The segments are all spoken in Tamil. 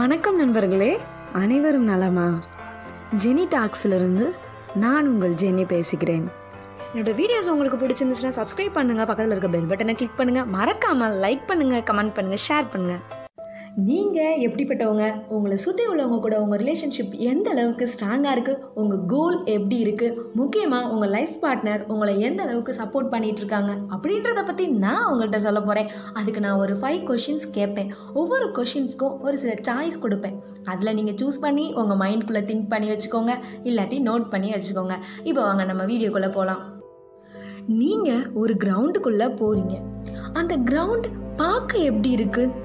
வணக்கம் நண்பர்களே அனைவரும் நலமா? ஜெனி டாக்ஸிலிருந்து நான் உங்கள் ஜெனி பேசுகிறேன். என்னோட வீடியோஸ் உங்களுக்கு பிடிச்சிருந்துச்சுன்னா சப்ஸ்கிரைப் பண்ணுங்க பக்கத்தில் இருக்க பெல் பட்டனை கிளிக் பண்ணுங்கள் மறக்காமல் லைக் பண்ணுங்கள் கமெண்ட் பண்ணுங்கள் ஷேர் பண்ணுங்கள் நீங்கள் எப்படிப்பட்டவங்க? உங்களை சுற்றி உள்ளவங்க கூட உங்கள் ரிலேஷன்ஷிப் எந்த அளவுக்கு ஸ்ட்ராங்காக இருக்குது உங்கள் கோல் எப்படி இருக்குது முக்கியமாக உங்கள் லைஃப் பார்ட்னர் உங்களை எந்த அளவுக்கு சப்போர்ட் பண்ணிகிட்ருக்காங்க இருக்காங்க? அப்படின்றத பற்றி நான் உங்கள்கிட்ட சொல்ல போகிறேன் அதுக்கு நான் ஒரு ஃபைவ் கொஷின்ஸ் கேட்பேன். ஒவ்வொரு கொஷின்ஸ்க்கும் ஒரு சில சாய்ஸ் கொடுப்பேன். அதில் நீங்கள் சூஸ் பண்ணி உங்கள் மைண்ட்குள்ளே திங்க் பண்ணி வச்சுக்கோங்க. இல்லாட்டி நோட் பண்ணி வச்சுக்கோங்க. இப்போ வாங்க நம்ம வீடியோக்குள்ளே போகலாம் நீங்கள் ஒரு கிரவுண்டுக்குள்ளே போகிறீங்க அந்த கிரவுண்ட் பார்க்க எப்படி இருக்குது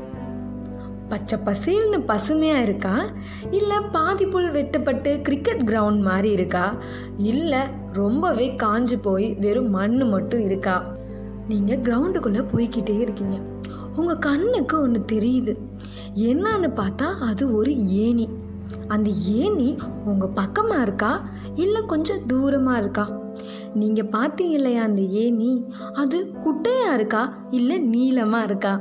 பச்சை பசேல்னு பசுமையாக இருக்கா? இல்லை பாதி புல் வெட்டப்பட்டு கிரிக்கெட் கிரவுண்ட் மாதிரி இருக்கா? இல்லை ரொம்பவே காஞ்சு போய் வெறும் மண் மட்டும் இருக்கா? நீங்கள் கிரவுண்டுக்குள்ளே போய்கிட்டே இருக்கீங்க. உங்கள் கண்ணுக்கு ஒன்று தெரியுது. என்னன்னு பார்த்தா அது ஒரு ஏணி. அந்த ஏணி உங்கள் பக்கமாக இருக்கா? இல்லை கொஞ்சம் தூரமாக இருக்கா? நீங்கள் பார்த்தீங்க இல்லையா அந்த ஏணி? அது குட்டையாக இருக்கா? இல்லை நீளமாக இருக்கா?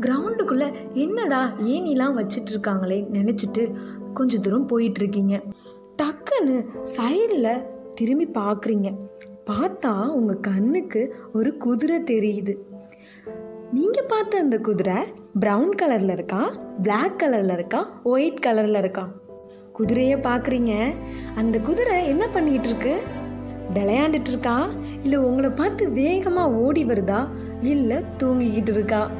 கிரவுண்டுக்குள்ளே என்னடா ஏனிலாம் வச்சிட்டு இருக்காங்களே நினச்சிட்டு கொஞ்சம் தூரம் போயிட்டு இருக்கீங்க டக்குன்னு சைடில் திரும்பி பார்க்குறீங்க பார்த்தா உங்கள் கண்ணுக்கு ஒரு குதிரை தெரியுது. நீங்கள் பார்த்த அந்த குதிரை ப்ரௌன் கலரில் இருக்கா பிளாக் கலரில் இருக்கா ஒயிட் கலரில் இருக்கா? குதிரையை பார்க்குறீங்க அந்த குதிரை என்ன பண்ணிக்கிட்டு இருக்கு விளையாண்டுட்டு இருக்கா இல்லை உங்களை பார்த்து வேகமாக ஓடி வருதா? இல்லை தூங்கிக்கிட்டு இருக்கா?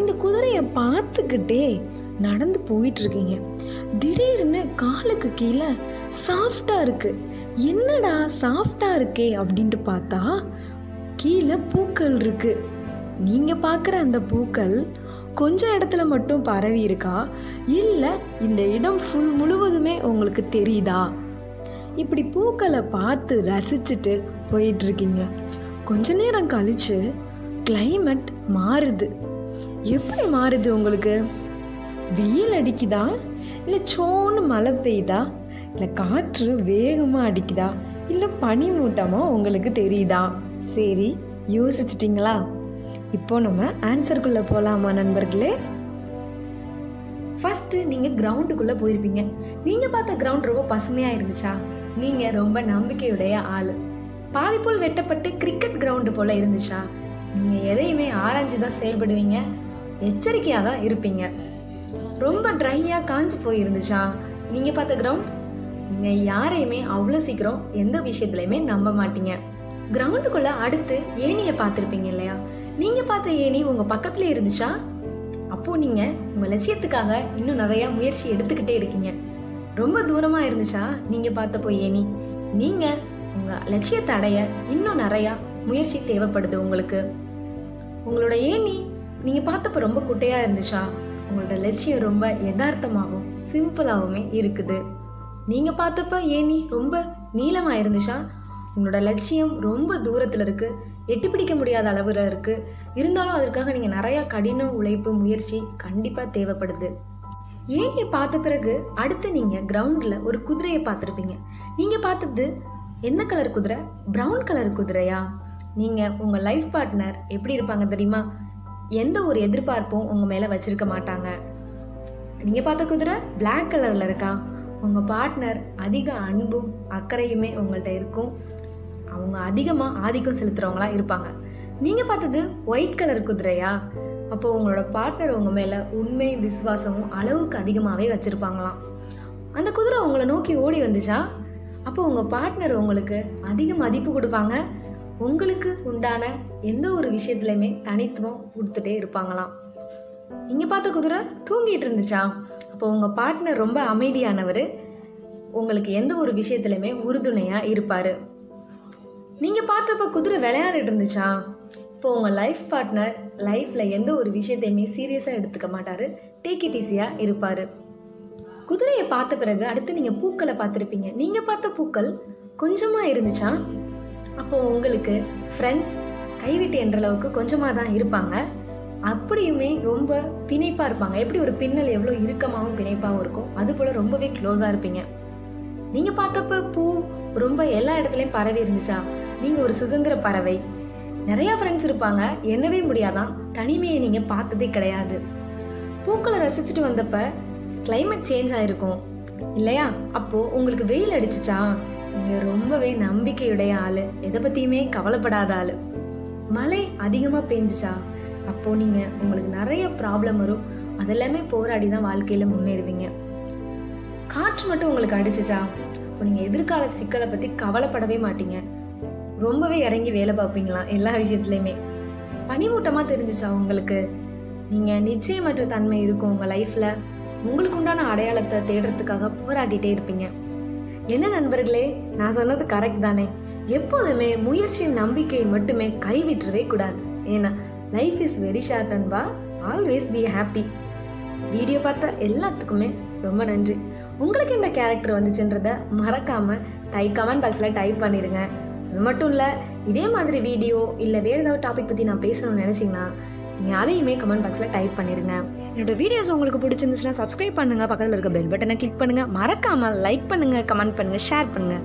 இந்த குதிரையை பார்த்துக்கிட்டே நடந்து போயிட்டு இருக்கீங்க திடீர்னு காலுக்கு கீழே சாஃப்டா இருக்கு. என்னடா சாஃப்டா இருக்கே அப்படின்ட்டு பார்த்தா கீழே பூக்கள் இருக்கு. நீங்க பார்க்குற அந்த பூக்கள் கொஞ்ச இடத்துல மட்டும் பரவி இருக்கா? இல்லை இந்த இடம் ஃபுல் முழுவதுமே உங்களுக்கு தெரியுதா? இப்படி பூக்களை பார்த்து ரசிச்சுட்டு போயிட்டு இருக்கீங்க கொஞ்ச நேரம் கழிச்சு கிளைமேட் மாறுது. எப்படி மாறுது உங்களுக்கு? வெயில் அடிக்குதா? இல்லை சோன்னு மழை பெய்யுதா? இல்லை காற்று வேகமாக அடிக்குதா? இல்லை பனி மூட்டமாக உங்களுக்கு தெரியுதா? சரி யோசிச்சிட்டிங்களா? இப்போ நம்ம ஆன்சருக்குள்ளே போகலாமா நண்பர்களே? ஃபஸ்ட்டு நீங்கள் கிரவுண்டுக்குள்ளே போயிருப்பீங்க. நீங்கள் பார்த்த கிரவுண்ட் ரொம்ப பசுமையாக இருந்துச்சா? நீங்கள் ரொம்ப நம்பிக்கையுடைய ஆள். பாதிப்போல் வெட்டப்பட்டு கிரிக்கெட் கிரவுண்டு போல் இருந்துச்சா? நீங்கள் எதையுமே ஆராய்ஞ்சு தான் செயல்படுவீங்க. எச்சரிக்கையாக தான் இருப்பீங்க. ரொம்ப ட்ரையாக காஞ்சு போயிருந்துச்சா? நீங்கள் பார்த்த கிரவுண்ட் நீங்கள் யாரையுமே அவ்வளோ சீக்கிரம் எந்த விஷயத்துலையுமே நம்ப மாட்டீங்க. கிரவுண்டுக்குள்ளே அடுத்து ஏணியை பார்த்துருப்பீங்க இல்லையா? நீங்கள் பார்த்த ஏணி உங்கள் பக்கத்தில் இருந்துச்சா? அப்போது நீங்கள் உங்கள் லட்சியத்துக்காக இன்னும் நிறையா முயற்சி எடுத்துக்கிட்டே இருக்கீங்க. ரொம்ப தூரமாக இருந்துச்சா நீங்கள் பார்த்தப்போ ஏணி? நீங்கள் உங்கள் லட்சியத்தை அடைய இன்னும் நிறையா முயற்சி தேவைப்படுது உங்களுக்கு. உங்களோட ஏணி நீங்கள் பார்த்தப்ப ரொம்ப குட்டையாக இருந்துச்சா? உங்களோட லட்சியம் ரொம்ப யதார்த்தமாகவும் சிம்பிளாகவுமே இருக்குது. நீங்கள் பார்த்தப்ப ஏணி ரொம்ப நீளமாக இருந்துச்சா? உங்களோட லட்சியம் ரொம்ப தூரத்தில் இருக்குது எட்டி பிடிக்க முடியாத அளவில் இருக்குது இருந்தாலும் அதற்காக நீங்கள் நிறையா கடின உழைப்பு முயற்சி கண்டிப்பாக தேவைப்படுது. ஏனியை பார்த்த பிறகு அடுத்து நீங்கள் கிரவுண்டில் ஒரு குதிரையை பார்த்துருப்பீங்க. நீங்கள் பார்த்தது எந்த கலர் குதிரை? ப்ரௌன் கலர் குதிரையா? நீங்கள் உங்கள் லைஃப் பார்ட்னர் எப்படி இருப்பாங்க தெரியுமா? எந்த ஒரு எதிர்பார்ப்பும் உங்கள் மேலே வச்சிருக்க மாட்டாங்க. நீங்கள் பார்த்த குதிரை பிளாக் கலரில் இருக்கா? உங்கள் பார்ட்னர் அதிக அன்பும் அக்கறையுமே உங்கள்கிட்ட இருக்கும். அவங்க அதிகமாக ஆதிக்கம் செலுத்துகிறவங்களா இருப்பாங்க. நீங்கள் பார்த்தது ஒயிட் கலர் குதிரையா? அப்போது உங்களோட பார்ட்னர் உங்கள் மேலே உண்மை விசுவாசமும் அளவுக்கு அதிகமாகவே வச்சுருப்பாங்களாம். அந்த குதிரை உங்களை நோக்கி ஓடி வந்துச்சா? அப்போ உங்கள் பார்ட்னர் உங்களுக்கு அதிக மதிப்பு கொடுப்பாங்க. உங்களுக்கு உண்டான எந்த ஒரு விஷயத்துலையுமே தனித்துவம் கொடுத்துட்டே இருப்பாங்களாம். இங்கே பார்த்த குதிரை தூங்கிட்டு இருந்துச்சா? அப்போ உங்கள் பார்ட்னர் ரொம்ப அமைதியானவர். உங்களுக்கு எந்த ஒரு விஷயத்துலையுமே உறுதுணையாக இருப்பார். நீங்கள் பார்த்தப்ப குதிரை விளையாடிட்டு இருந்துச்சா? இப்போ உங்கள் லைஃப் பார்ட்னர் லைஃப்பில் எந்த ஒரு விஷயத்தையுமே சீரியஸாக எடுத்துக்க மாட்டார். டேக் இட் ஈஸியாக இருப்பார். குதிரையை பார்த்த பிறகு அடுத்து நீங்கள் பூக்களை பார்த்துருப்பீங்க. நீங்கள் பார்த்த பூக்கள் கொஞ்சமாக இருந்துச்சா? அப்போ உங்களுக்கு ஃப்ரெண்ட்ஸ் கைவிட்டு என்ற அளவுக்கு கொஞ்சமாக தான் இருப்பாங்க. அப்படியுமே ரொம்ப பிணைப்பாக இருப்பாங்க. எப்படி ஒரு பின்னல் எவ்வளோ இறுக்கமாகவும் பிணைப்பாகவும் இருக்கும் அது போல் ரொம்பவே க்ளோஸாக இருப்பீங்க. நீங்கள் பார்த்தப்ப பூ ரொம்ப எல்லா இடத்துலையும் பரவி இருந்துச்சா? நீங்கள் ஒரு சுதந்திர பறவை. நிறையா ஃப்ரெண்ட்ஸ் இருப்பாங்க. என்னவே முடியாதான். தனிமையை நீங்கள் பார்த்ததே கிடையாது. பூக்களை ரசிச்சுட்டு வந்தப்ப கிளைமேட் சேஞ்ச் ஆயிருக்கும். இல்லையா? அப்போ உங்களுக்கு வெயில் அடிச்சிச்சா? நீங்கள் ரொம்பவே நம்பிக்கையுடைய ஆளு. எதை பத்தியுமே கவலைப்படாத ஆளு. மழை அதிகமா பெஞ்சிச்சா அப்போ நீங்க உங்களுக்கு நிறைய ப்ராப்ளம் வரும். அதெல்லாமே போராடி தான் வாழ்க்கையில முன்னேறுவீங்க. காற்று மட்டும் உங்களுக்கு அடிச்சிச்சா அப்போ நீங்க எதிர்கால சிக்கலை பத்தி கவலைப்படவே மாட்டீங்க. ரொம்பவே இறங்கி வேலை பார்ப்பீங்களா எல்லா விஷயத்துலையுமே. பனிமூட்டமா தெரிஞ்சிச்சா உங்களுக்கு? நீங்க நிச்சயமற்ற தன்மை இருக்கும் உங்க லைஃப்ல உங்களுக்கு உண்டான அடையாளத்தை தேடுறதுக்காக போராடிட்டே இருப்பீங்க. என்ன நண்பர்களே நான் சொன்னது கரெக்ட் தானே? எப்போதுமே முயற்சியும் நம்பிக்கையும் மட்டுமே கைவிட்டுறவே கூடாது. ஏன்னா லைஃப் இஸ் வெரி ஷார்ட் அன்பா ஆல்வேஸ் பி ஹாப்பி வீடியோ பார்த்த எல்லாத்துக்குமே ரொம்ப நன்றி. உங்களுக்கு இந்த கேரக்டர் வந்துச்சுன்றத மறக்காம டை கமெண்ட் பாக்ஸில் டைப் பண்ணிடுங்க அது மட்டும் இல்லை இதே மாதிரி வீடியோ இல்லை வேறு ஏதாவது டாபிக் பற்றி நான் பேசணும்னு நினச்சிங்கன்னா நீங்கள் அதையுமே கமெண்ட் பாக்ஸில் டைப் பண்ணிடுங்க என்னோட வீடியோஸ் உங்களுக்கு பிடிச்சிருந்துச்சுன்னா சப்ஸ்கிரைப் பண்ணுங்கள் பக்கத்தில் இருக்க பெல் பட்டனை கிளிக் பண்ணுங்கள் மறக்காமல் லைக் பண்ணுங்கள் கமெண்ட் பண்ணுங்கள் ஷேர் பண்ணுங்கள்